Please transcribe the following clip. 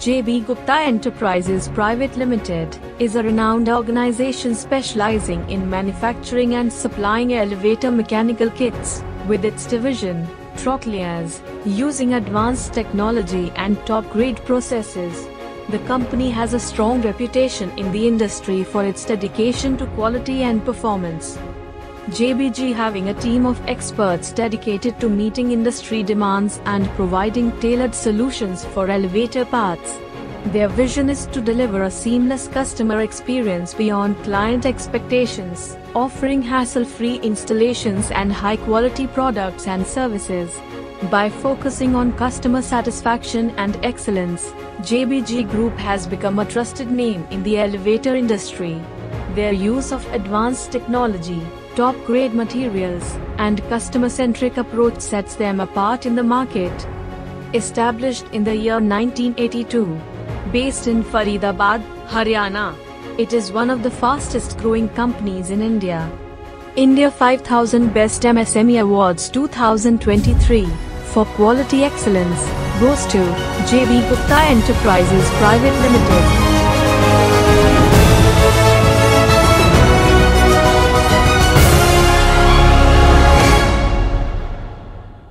JB Gupta Enterprises Private Limited is a renowned organization specializing in manufacturing and supplying elevator mechanical kits, with its division, Trochleas, using advanced technology and top-grade processes. The company has a strong reputation in the industry for its dedication to quality and performance. JBG having a team of experts dedicated to meeting industry demands and providing tailored solutions for elevator paths. Their vision is to deliver a seamless customer experience beyond client expectations, offering hassle-free installations and high-quality products and services. By focusing on customer satisfaction and excellence, JBG Group has become a trusted name in the elevator industry. Their use of advanced technology, top-grade materials, and customer-centric approach sets them apart in the market. Established in the year 1982, based in Faridabad, Haryana, it is one of the fastest growing companies in India. India 5000 Best MSME Awards 2023 for quality excellence goes to JB Gupta Enterprises Private Limited.